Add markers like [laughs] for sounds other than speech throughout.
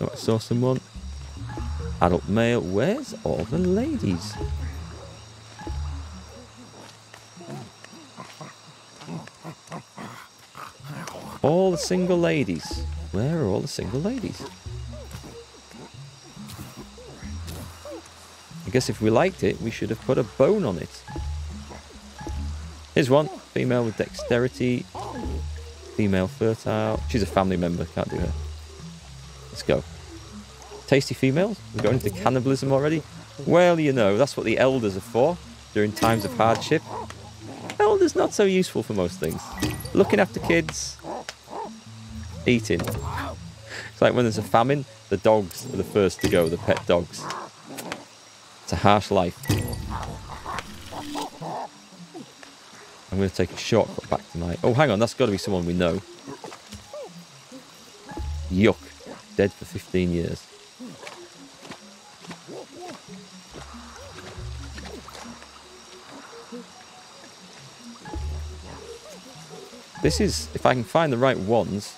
Oh, I saw someone. Adult male. Where's all the ladies? All the single ladies. Where are all the single ladies? I guess if we liked it, we should have put a bone on it. Here's one. Female with dexterity. Female fertile. She's a family member. Can't do her. Let's go. Tasty females. We're going into cannibalism already. Well, you know, that's what the elders are for during times of hardship. Elders not so useful for most things. Looking after kids. Eating. It's like when there's a famine, the dogs are the first to go, the pet dogs. It's a harsh life. I'm going to take a shortcut back tonight. Oh, hang on. That's got to be someone we know. Yuck. Dead for 15 years. This is... If I can find the right ones,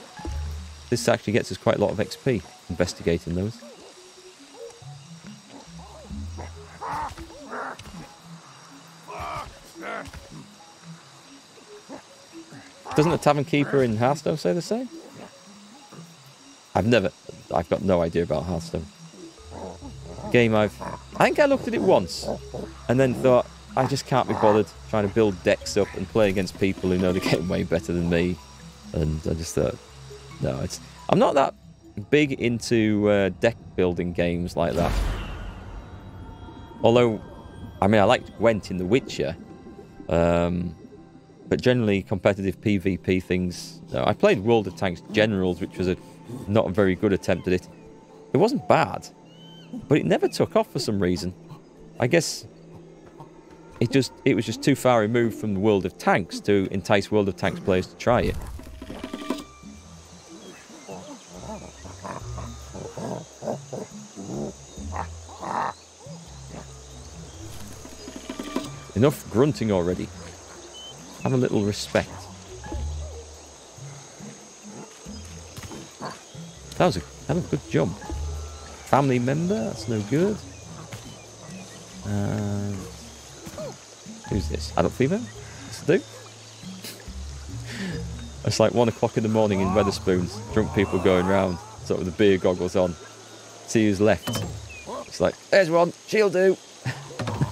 this actually gets us quite a lot of XP investigating those. Doesn't the tavern keeper in Hearthstone say the same? I've never, I've got no idea about Hearthstone. Game I've, I think I looked at it once and then thought, I just can't be bothered trying to build decks up and play against people who know the [laughs] game way better than me. And I just thought, no, it's, I'm not that big into uh, deck building games like that. Although, I mean, I liked Gwent in The Witcher. Um, but generally, competitive PvP things. I played World of Tanks Generals, which was a not a very good attempt at it. It wasn't bad, but it never took off for some reason. I guess it just it was just too far removed from the World of Tanks to entice World of Tanks players to try it. Enough grunting already. Have a little respect. That was a, that a good jump. Family member, that's no good. Uh, who's this? Adult female? What's do? [laughs] it's like one o'clock in the morning in Wetherspoons. Drunk people going round, sort of the beer goggles on. See who's left. It's like, there's one, she'll do.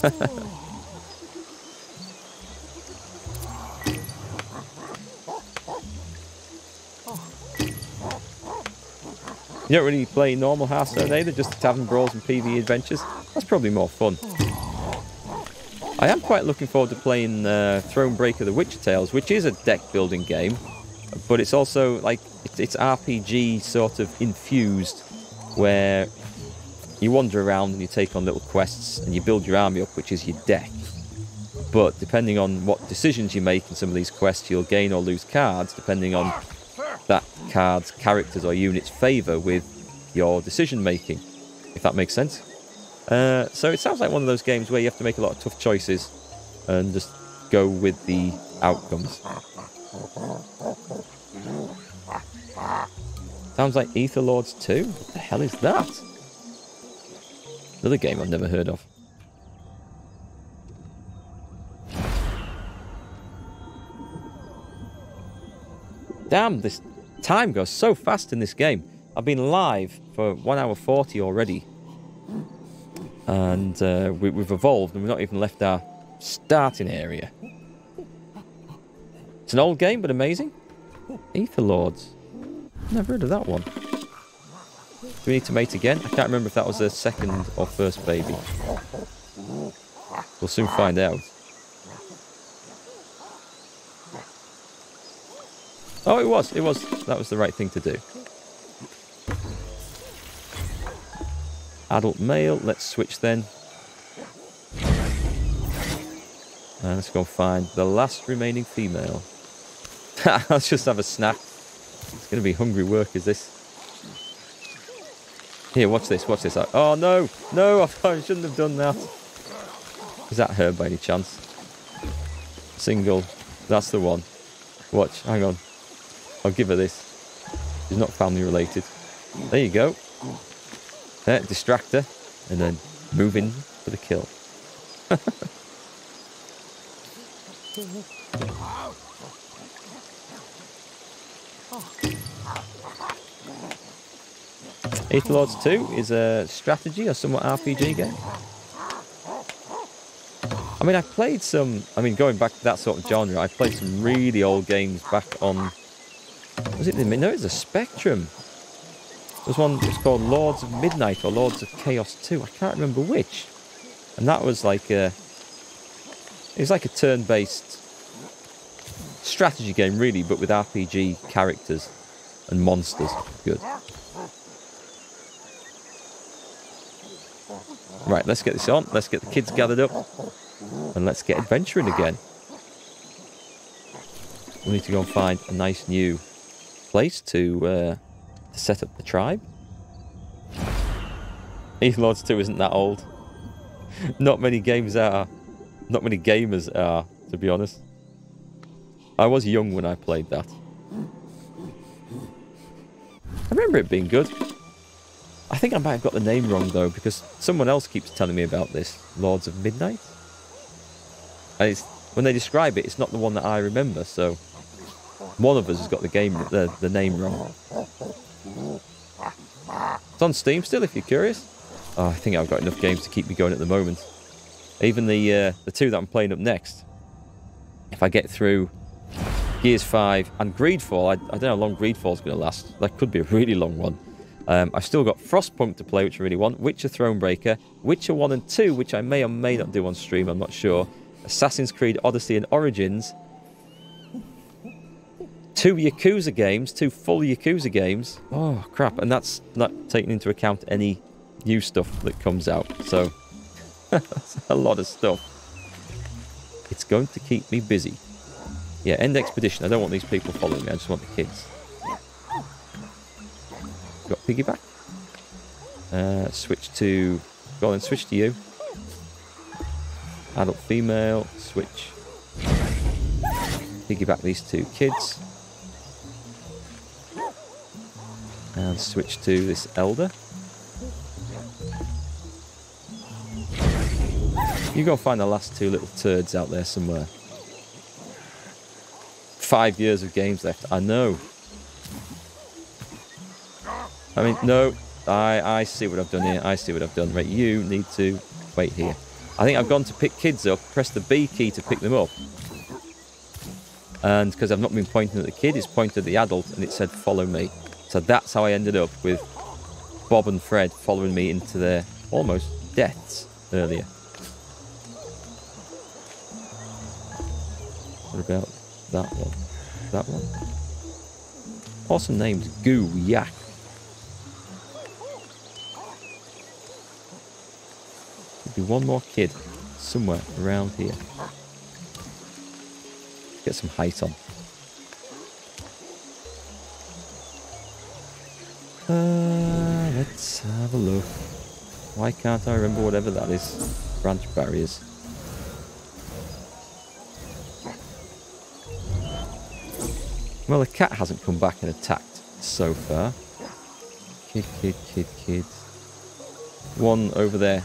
[laughs] You don't really play normal Hearthstone either, just Tavern Brawls and PvE Adventures. That's probably more fun. I am quite looking forward to playing uh, Thronebreaker The Witcher Tales, which is a deck building game, but it's also like it's, it's RPG sort of infused, where you wander around and you take on little quests and you build your army up, which is your deck. But depending on what decisions you make in some of these quests, you'll gain or lose cards depending on that card's characters or units favour with your decision making, if that makes sense. Uh, so it sounds like one of those games where you have to make a lot of tough choices and just go with the outcomes. Sounds like Etherlords 2? What the hell is that? Another game I've never heard of. Damn, this Time goes so fast in this game. I've been live for 1 hour 40 already. And uh, we, have evolved and we've not even left our starting area. It's an old game, but amazing. Etherlords. Never heard of that one. Do we need to mate again? I can't remember if that was the second or first baby. We'll soon find out. Oh, it was. It was. That was the right thing to do. Adult male. Let's switch then. And let's go find the last remaining female. [laughs] Let's just have a snack. It's going to be hungry work, is this? Here, watch this, watch this. Oh, no, no, [laughs] I shouldn't have done that. Is that her by any chance? Single. That's the one. Watch, hang on. I'll give her this. She's not family related. There you go. Uh, her. And then move in for the kill. [laughs] Etherlords 2 is a strategy or somewhat RPG game. I mean, I've played some, I mean, going back to that sort of genre, I played some really old games back on, was it the, no, it was the Spectrum. There's one that was called Lords of Midnight or Lords of Chaos 2, I can't remember which. And that was like a, it was like a turn-based strategy game really, but with RPG characters and monsters. Good. Right, let's get this on. Let's get the kids gathered up. And let's get adventuring again. We need to go and find a nice new place to, uh, set up the tribe. [laughs] Lords 2 isn't that old. [laughs] not many games are. Not many gamers are, to be honest. I was young when I played that. I remember it being good. I think I might have got the name wrong though, because someone else keeps telling me about this. Lords of Midnight? And when they describe it, it's not the one that I remember, so one of us has got the game, the, the name wrong. It's on Steam still, if you're curious. Oh, I think I've got enough games to keep me going at the moment. Even the uh, the two that I'm playing up next. If I get through Gears 5 and Greedfall, I, I don't know how long Greedfall's going to last. That could be a really long one. Um, I've still got Frostpunk to play, which I really want. Witcher Thronebreaker, Witcher 1 and 2, which I may or may not do on stream, I'm not sure. Assassin's Creed Odyssey and Origins. Two Yakuza games, two full Yakuza games. Oh, crap. And that's not taking into account any new stuff that comes out. So, that's [laughs] a lot of stuff. It's going to keep me busy. Yeah, end expedition. I don't want these people following me. I just want the kids got piggyback. Uh, switch to, go on, switch to you. Adult female, switch. Piggyback these two kids. And switch to this elder. You go find the last two little turds out there somewhere. Five years of games left. I know. I mean, no, I, I see what I've done here. I see what I've done. Right, you need to wait here. I think I've gone to pick kids up, press the B key to pick them up. And because I've not been pointing at the kid, it's pointed at the adult and it said follow me. So that's how I ended up with Bob and Fred following me into their almost deaths earlier. What about that one? That one? Awesome names. Goo Yak. There'd be one more kid somewhere around here. Get some height on. Uh, let's have a look. Why can't I remember whatever that is? Branch barriers. Well, the cat hasn't come back and attacked so far. Kid, kid, kid, kid. One over there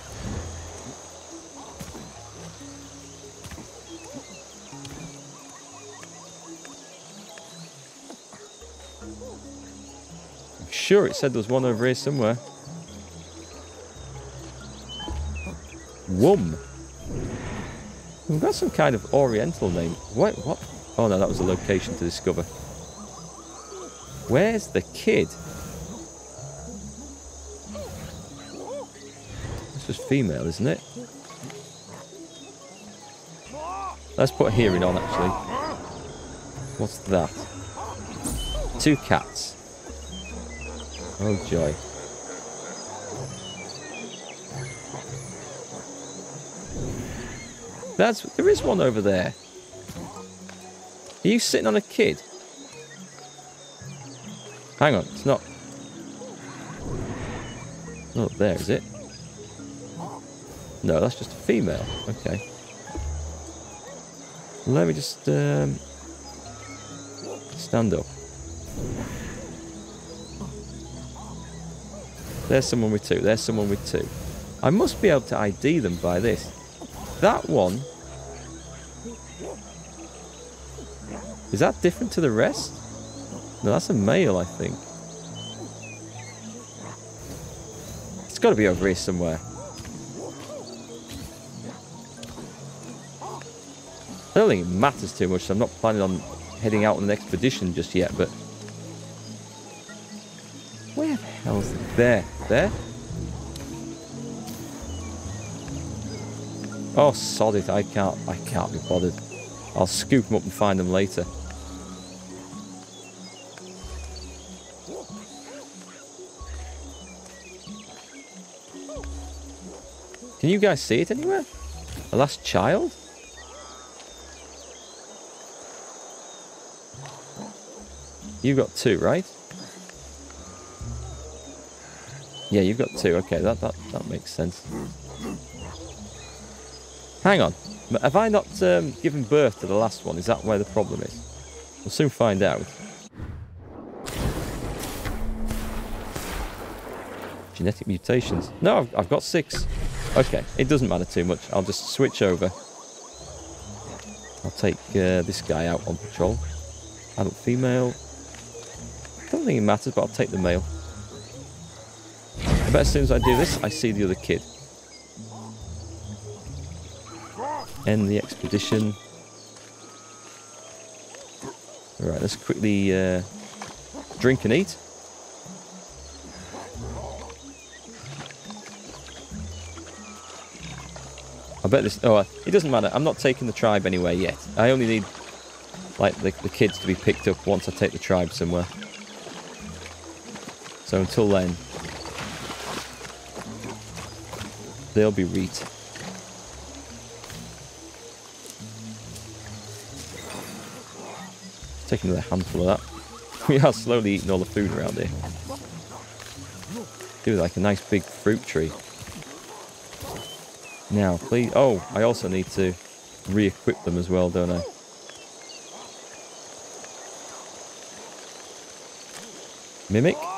sure it said there was one over here somewhere. Wum. We've got some kind of oriental name. Wait, what? Oh no, that was a location to discover. Where's the kid? This was female, isn't it? Let's put hearing on, actually. What's that? Two cats. Oh joy. That's there is one over there. Are you sitting on a kid? Hang on, it's not. Not there, is it? No, that's just a female. Okay. Let me just um, stand up. There's someone with two. There's someone with two. I must be able to ID them by this. That one... Is that different to the rest? No, that's a male, I think. It's got to be over here somewhere. I don't think it matters too much, so I'm not planning on heading out on an expedition just yet, but... There. There? Oh, sod it. I can't, I can't be bothered. I'll scoop them up and find them later. Can you guys see it anywhere? The last child? You've got two, right? Yeah, you've got two. Okay, that, that, that makes sense. Hang on. Have I not um, given birth to the last one? Is that where the problem is? We'll soon find out. Genetic mutations. No, I've, I've got six. Okay, it doesn't matter too much. I'll just switch over. I'll take uh, this guy out on patrol. Adult female I don't think it matters, but I'll take the male. I bet as soon as I do this, I see the other kid. End the expedition. Alright, let's quickly uh, drink and eat. I bet this... Oh, it doesn't matter. I'm not taking the tribe anywhere yet. I only need, like, the, the kids to be picked up once I take the tribe somewhere. So until then, they'll be reet. Take another handful of that. [laughs] We are slowly eating all the food around here. Do like a nice big fruit tree. Now, please. Oh, I also need to re-equip them as well, don't I? Mimic.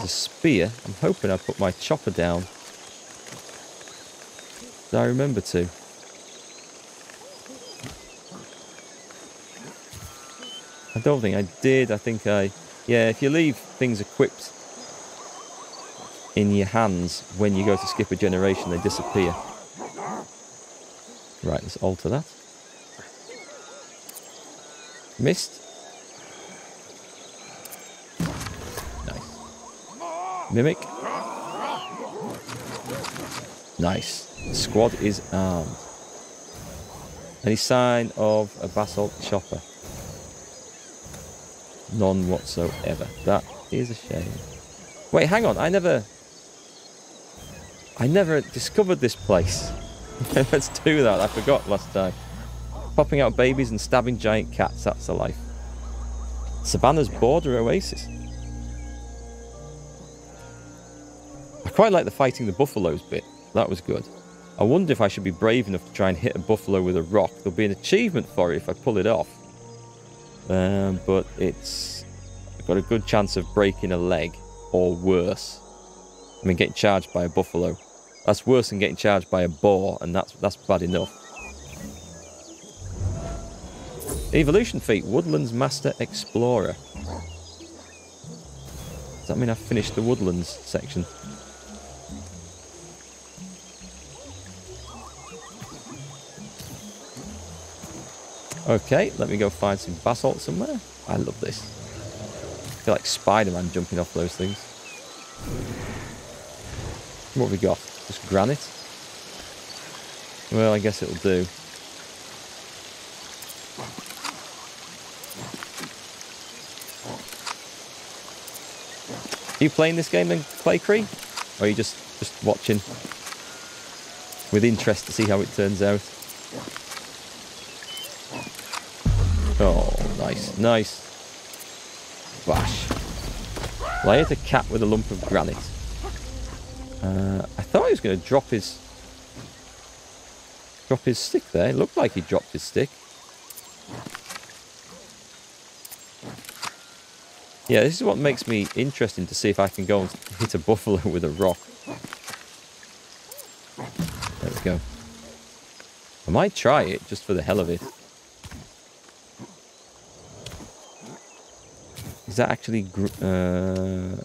There's a spear. I'm hoping I put my chopper down. Did I remember to? I don't think I did. I think I... Yeah, if you leave things equipped in your hands when you go to skip a generation, they disappear. Right, let's alter that. Missed. Mimic. Nice. Squad is armed. Any sign of a basalt chopper? None whatsoever. That is a shame. Wait, hang on. I never... I never discovered this place. [laughs] Let's do that. I forgot last time. Popping out babies and stabbing giant cats. That's the life. Savannah's border oasis. Quite like the fighting the buffaloes bit. That was good. I wonder if I should be brave enough to try and hit a buffalo with a rock. There'll be an achievement for it if I pull it off. Um, but it's... I've got a good chance of breaking a leg or worse. I mean, getting charged by a buffalo. That's worse than getting charged by a boar, and that's that's bad enough. Evolution feat, Woodlands Master Explorer. Does that mean I've finished the Woodlands section? Okay, let me go find some basalt somewhere. I love this. I feel like Spider-Man jumping off those things. What have we got? Just granite? Well, I guess it'll do. Are you playing this game then, Claycree? Or are you just, just watching with interest to see how it turns out? Nice. Bash. Well, I hit a cat with a lump of granite. Uh, I thought he was going to drop his... Drop his stick there. It looked like he dropped his stick. Yeah, this is what makes me interesting to see if I can go and hit a buffalo with a rock. There we go. I might try it just for the hell of it. That actually... Uh,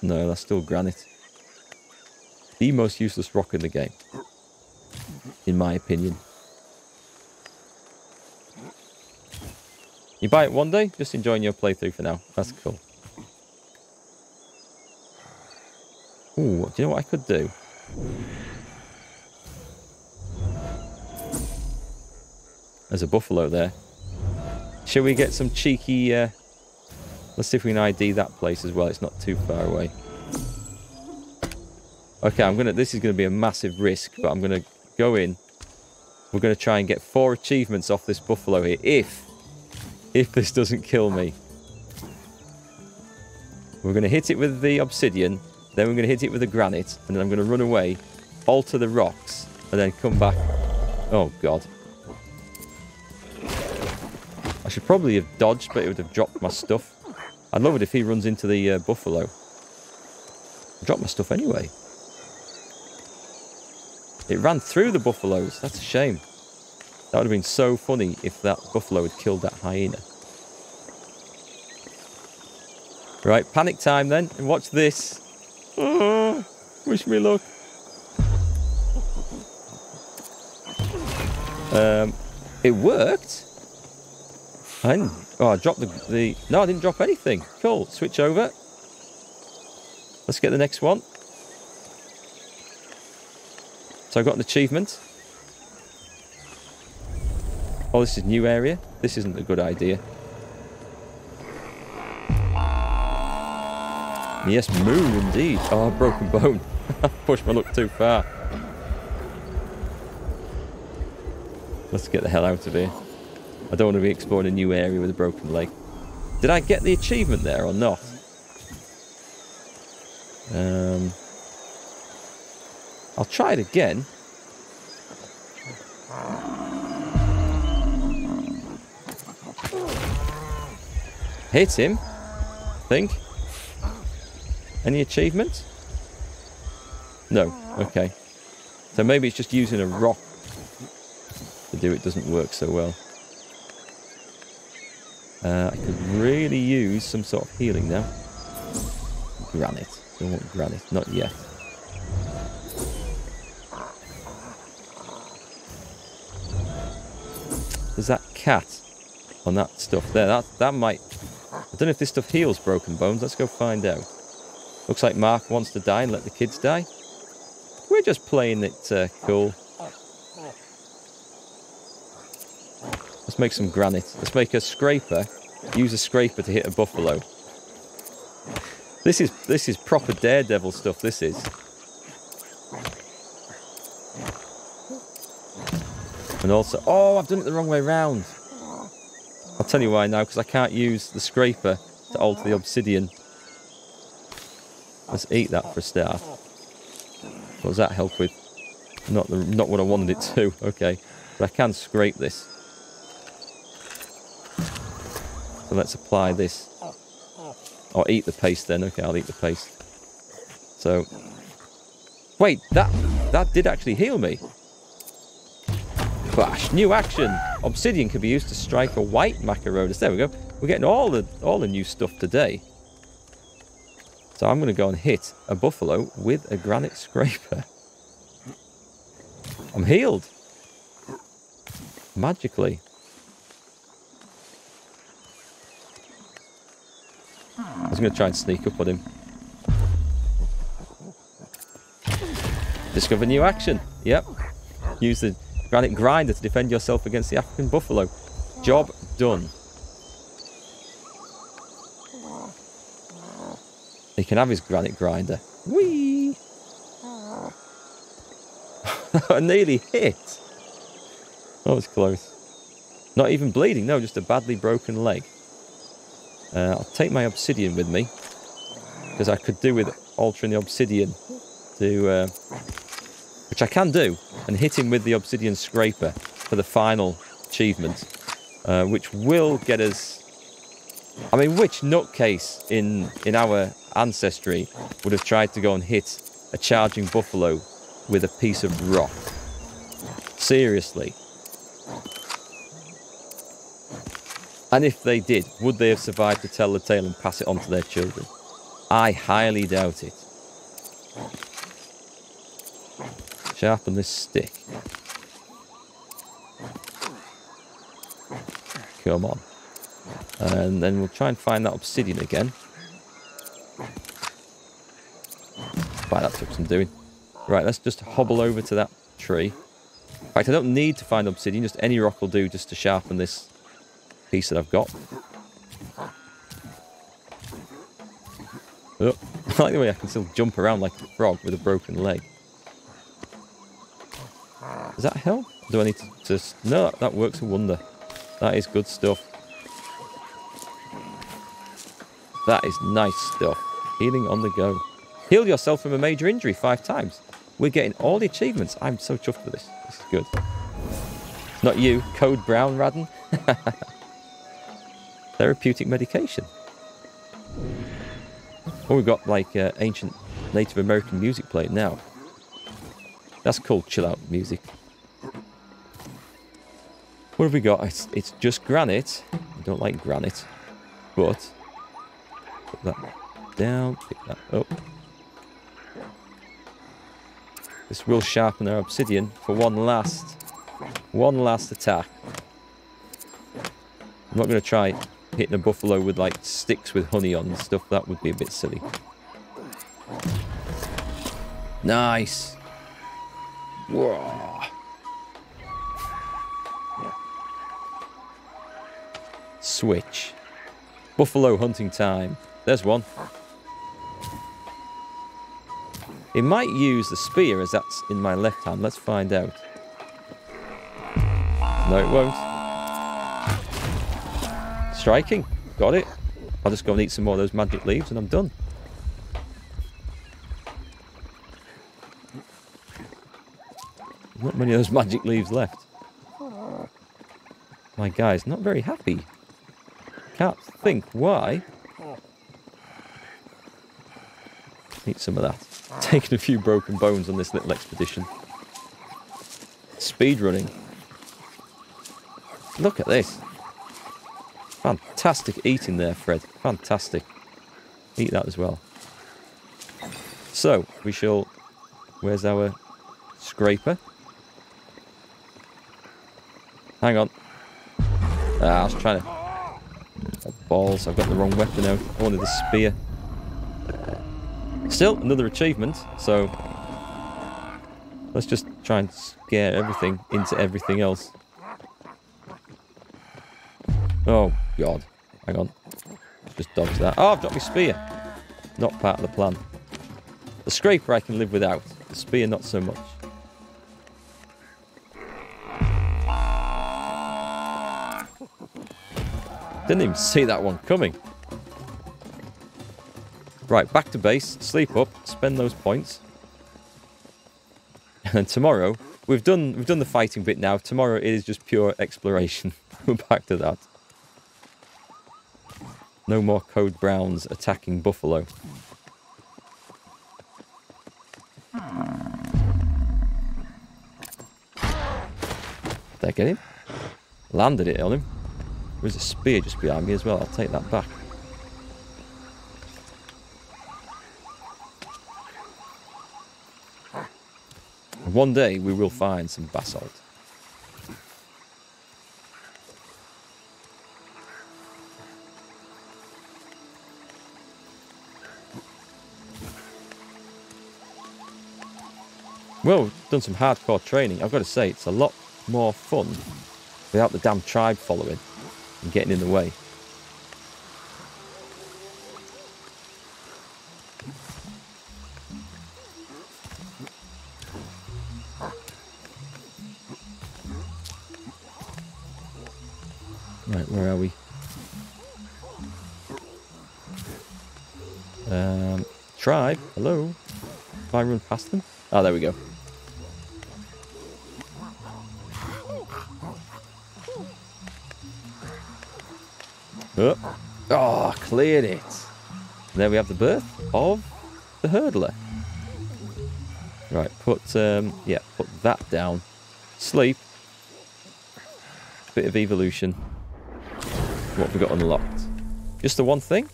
no, that's still granite. The most useless rock in the game. In my opinion. You buy it one day, just enjoying your playthrough for now. That's cool. Ooh, do you know what I could do? There's a buffalo there. Shall we get some cheeky... Uh... Let's see if we can ID that place as well. It's not too far away. Okay, I'm gonna. This is gonna be a massive risk, but I'm gonna go in. We're gonna try and get four achievements off this buffalo here. If, if this doesn't kill me, we're gonna hit it with the obsidian. Then we're gonna hit it with the granite, and then I'm gonna run away, alter the rocks, and then come back. Oh God. I should probably have dodged, but it would have dropped my stuff. I'd love it if he runs into the uh, buffalo. Drop my stuff anyway. It ran through the buffaloes. That's a shame. That would have been so funny if that buffalo had killed that hyena. Right, panic time then. And watch this. Oh, wish me luck. Um, it worked. I oh, I dropped the, the... No, I didn't drop anything. Cool. Switch over. Let's get the next one. So I got an achievement. Oh, this is new area. This isn't a good idea. Yes, moon indeed. Oh, broken bone. [laughs] Pushed my luck too far. Let's get the hell out of here. I don't want to be exploring a new area with a broken leg. Did I get the achievement there or not? Um, I'll try it again. Hit him, think. Any achievement? No, okay. So maybe it's just using a rock to do it doesn't work so well. Uh, I could really use some sort of healing now. Granite. Don't want granite. Not yet. There's that cat on that stuff there. That that might... I don't know if this stuff heals broken bones. Let's go find out. Looks like Mark wants to die and let the kids die. We're just playing it uh, cool. Let's make some granite. Let's make a scraper. Use a scraper to hit a buffalo. This is this is proper daredevil stuff. This is. And also, oh, I've done it the wrong way round. I'll tell you why now, because I can't use the scraper to alter the obsidian. Let's eat that for a start. What does that help with? Not the, not what I wanted it to. [laughs] Okay, but I can scrape this. Let's apply this. Or eat the paste then. Okay, I'll eat the paste. So, wait, that that did actually heal me. Bash, new action. Obsidian can be used to strike a white Machairodus. There we go. We're getting all the all the new stuff today. So I'm going to go and hit a buffalo with a granite scraper. I'm healed. Magically. I was going to try and sneak up on him. Discover new action. Yep. Use the granite grinder to defend yourself against the African buffalo. Job done. He can have his granite grinder. Whee! I [laughs] nearly hit. That was close. Not even bleeding, no, just a badly broken leg. Uh, I'll take my obsidian with me because I could do with altering the obsidian to, uh, which I can do, and hit him with the obsidian scraper for the final achievement, uh, which will get us I mean, which nutcase in, in our ancestry would have tried to go and hit a charging buffalo with a piece of rock? Seriously. And if they did, would they have survived to tell the tale and pass it on to their children? I highly doubt it. Sharpen this stick. Come on. And then we'll try and find that obsidian again. Wow, that took some doing. Right, let's just hobble over to that tree. In fact, I don't need to find obsidian, just any rock will do just to sharpen this piece that I've got. Oh, [laughs] I like the way I can still jump around like a frog with a broken leg. Does that help? Do I need to. No, that works a wonder. That is good stuff. That is nice stuff. Healing on the go. Heal yourself from a major injury five times. We're getting all the achievements. I'm so chuffed with this. This is good. Not you, Code Brown, Radden. [laughs] Therapeutic medication. Oh, we've got like uh, ancient Native American music playing now. That's called chill out music. What have we got? It's, it's just granite. I don't like granite. But, put that down, pick that up. This will sharpen our obsidian for one last, one last attack. I'm not going to try hitting a buffalo with like sticks with honey on and stuff. That would be a bit silly. Nice. Whoa. Switch. Buffalo hunting time. There's one. It might use the spear as that's in my left hand. Let's find out. No, it won't. Striking. Got it. I'll just go and eat some more of those magic leaves and I'm done. Not many of those magic leaves left. My guy's not very happy. Can't think why. Eat some of that. [laughs] Taking a few broken bones on this little expedition. Speed running. Look at this. Fantastic eating there, Fred. Fantastic. Eat that as well. So, we shall... Where's our scraper? Hang on. Ah, I was trying to... Oh, balls, I've got the wrong weapon out. I wanted the spear. Still, another achievement, so... Let's just try and scare everything into everything else. Oh, God. Hang on. Just dodge that. Oh, I've dropped my spear. Not part of the plan. The scraper I can live without. The spear, not so much. Didn't even see that one coming. Right, back to base, sleep up, spend those points. And then tomorrow, we've done we've done the fighting bit now. Tomorrow it is just pure exploration. [laughs] We're back to that. No more Code Browns attacking Buffalo. Did I get him? Landed it on him. There's a spear just behind me as well. I'll take that back. One day we will find some basalt. Well, done some hardcore training. I've got to say, it's a lot more fun without the damn tribe following and getting in the way. Right, where are we? Um, tribe, hello? If I run past them? Oh, there we go. Oh. Oh, cleared it. And there we have the birth of the hurdler. Right, put um, yeah, put that down. Sleep. Bit of evolution. What we got unlocked? Just the one thing?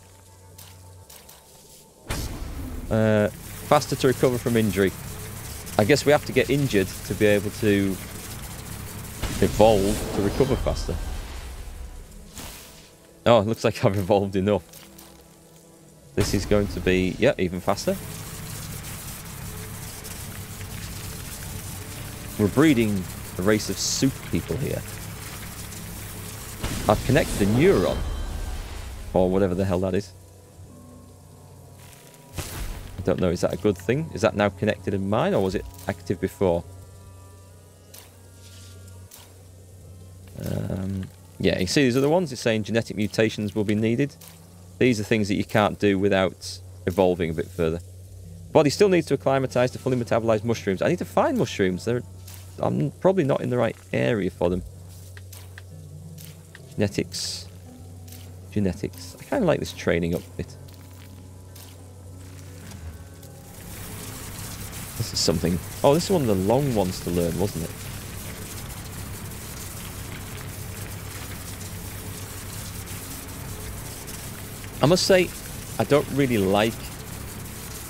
Uh, faster to recover from injury. I guess we have to get injured to be able to evolve to recover faster. Oh, it looks like I've evolved enough. This is going to be, yeah, even faster. We're breeding a race of super people here. I've connected a neuron. Or whatever the hell that is. I don't know, is that a good thing? Is that now connected in mine, or was it active before? Um, yeah, you see these are the ones? It's saying genetic mutations will be needed. These are things that you can't do without evolving a bit further. Body still needs to acclimatise to fully metabolize mushrooms. I need to find mushrooms. They're, I'm probably not in the right area for them. Genetics. Genetics. I kind of like this training up bit. This is something... Oh, this is one of the long ones to learn, wasn't it? I must say, I don't really like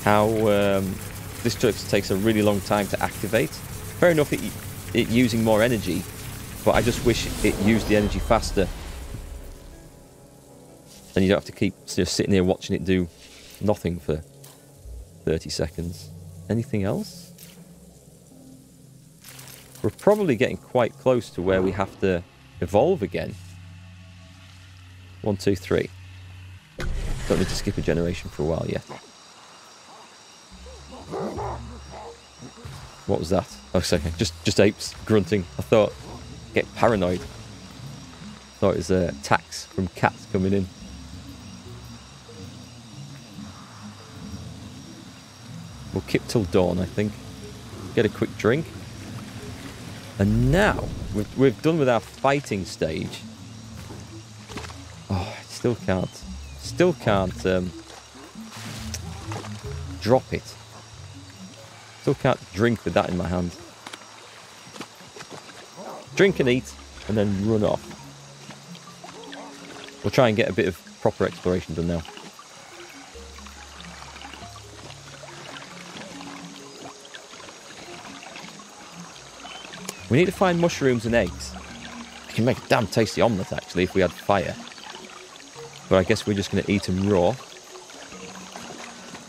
how um, this just takes a really long time to activate. Fair enough, it, it using more energy, but I just wish it used the energy faster. And you don't have to keep just sitting here watching it do nothing for 30 seconds. Anything else? We're probably getting quite close to where we have to evolve again. One, two, three. Don't need to skip a generation for a while yet. What was that? Oh, sorry, just just apes grunting. I thought, get paranoid. Thought it was a tax from cats coming in. We'll keep till dawn, I think. Get a quick drink. And now, we've, we've done with our fighting stage. Oh, I still can't still can't um, drop it. Still can't drink with that in my hand. Drink and eat, and then run off. We'll try and get a bit of proper exploration done now. We need to find mushrooms and eggs. We can make a damn tasty omelette actually if we had fire. But I guess we're just going to eat them raw.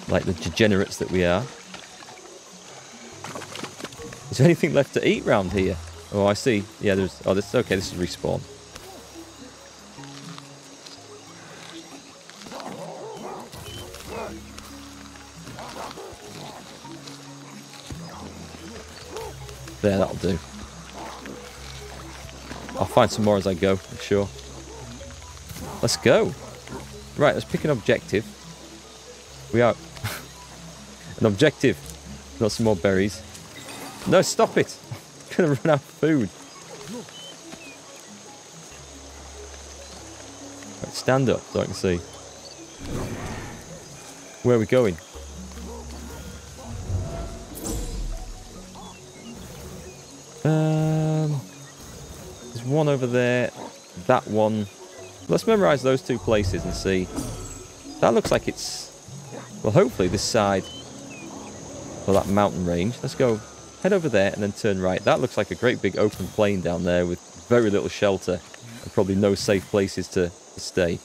Like the degenerates that we are. Is there anything left to eat round here? Oh, I see. Yeah, there's... Oh, this is okay. This is respawn. There, that'll do. I'll find some more as I go, for sure. Let's go. Right, let's pick an objective. We are... [laughs] an objective. Not some more berries. No, stop it. [laughs] I'm to run out of food. Right, stand up so I can see. Where are we going? Um, there's one over there. That one Let's memorize those two places and see. That looks like it's... Well, hopefully this side... Well, that mountain range. Let's go head over there and then turn right. That looks like a great big open plain down there with very little shelter and probably no safe places to, to stay.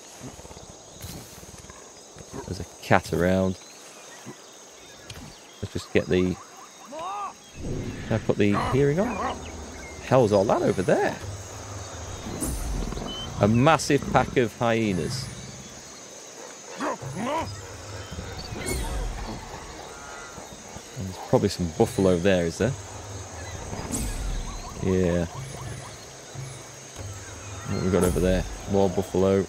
There's a cat around. Let's just get the... Can I put the hearing on? Hell's all that over there? A massive pack of hyenas. And there's probably some buffalo there, is there? Yeah. What we got over there? More buffalo.